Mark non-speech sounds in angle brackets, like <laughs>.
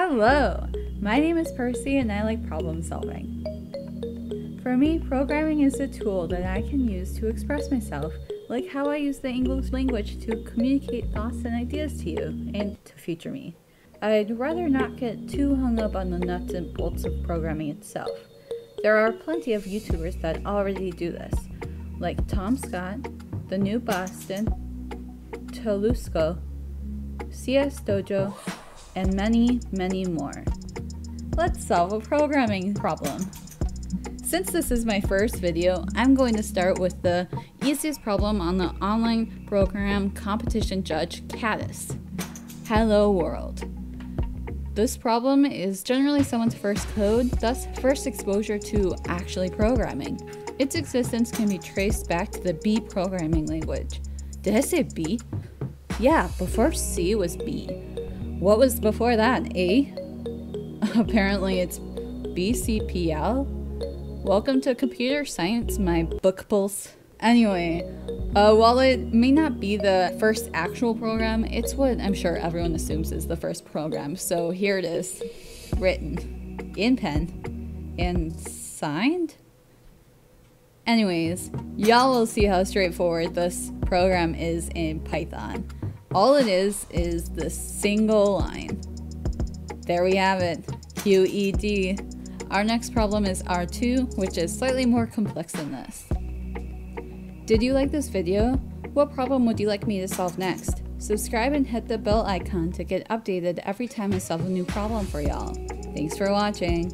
Hello! My name is Persie and I like problem solving. For me, programming is a tool that I can use to express myself, like how I use the English language to communicate thoughts and ideas to you and to future me. I'd rather not get too hung up on the nuts and bolts of programming itself. There are plenty of YouTubers that already do this, like Tom Scott, The New Boston, Telusko, CS Dojo, and many, many more. Let's solve a programming problem. Since this is my first video, I'm going to start with the easiest problem on the online program competition judge Kattis. Hello World. This problem is generally someone's first code, thus first exposure to actually programming. Its existence can be traced back to the B programming language. Did I say B? Yeah, before C was B. What was before that, A? <laughs> Apparently it's BCPL? Welcome to computer science, my book pulse. Anyway, uh, while it may not be the first actual program, it's what I'm sure everyone assumes is the first program. So here it is, written in pen and signed. Anyways, y'all will see how straightforward this program is in Python. All it is is the single line. There we have it, QED. Our next problem is R2, which is slightly more complex than this. Did you like this video? What problem would you like me to solve next? Subscribe and hit the bell icon to get updated every time I solve a new problem for y'all. Thanks for watching.